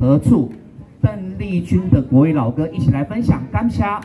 何处？邓丽君的国语老歌，一起来分享。干虾。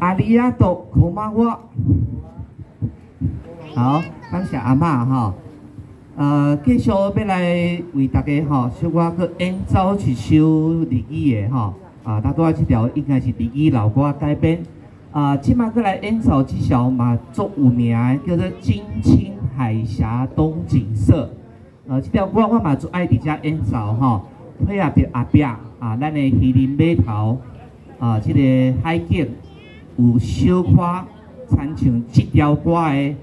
ありがとう、こんばんは。好，感谢阿妈哈。呃，继续要来为大家哈，小我去演奏一首日语的哈。啊，大多这条应该是日语老歌改编。啊，今麦过来演奏这首嘛，足有名，叫做《金青海峡东景色》。呃，这条歌我嘛最爱伫遮演奏哈，配合着阿伯啊，咱的麒麟码头啊，这个海景。有小可参唱这条歌的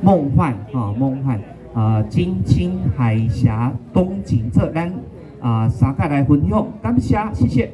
梦幻，啊梦幻，啊，金青海峡东景色，咱啊三个来分享，感谢，谢谢。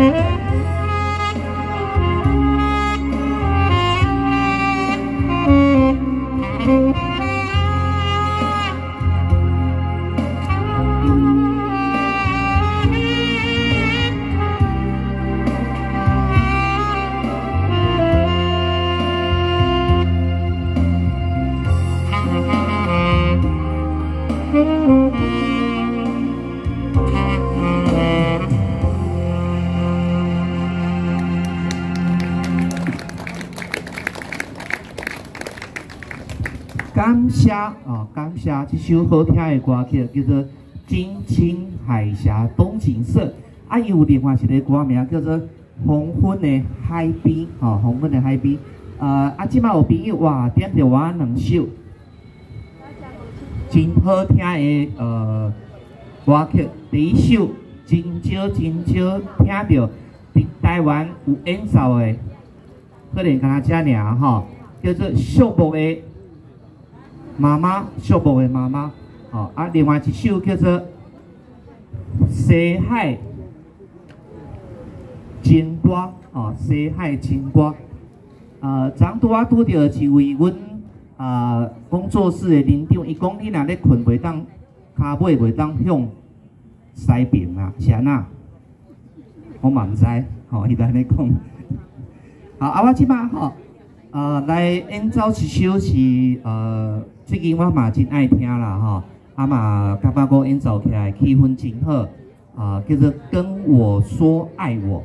Mm-hmm. 感谢哦，感谢这首好听的歌曲叫做《金青海峡东景色》，啊，伊有另外一个歌名叫做《黄昏的海边》哦，黄昏的海边。呃，啊，即摆有朋友哇点着我两首真好听的呃歌曲，第一首真少真少听到伫台湾有演奏的，可能敢若遮尔吼，叫做寂寞的妈妈，寂寞的妈妈，哦，啊，另外一首叫做《西海情歌》，哦，《西海情歌》。呃，昨拄啊拄着一位阮啊工作室的领长，伊讲你若咧困袂当，骹尾袂当向西边啊，是安那？我嘛毋知，吼，伊在咧讲。好，啊，我即摆吼，呃，来演奏一首是呃，最近我嘛真爱听啦，吼，啊嘛感觉讲演奏起来气氛真好，啊，叫做跟我说爱我。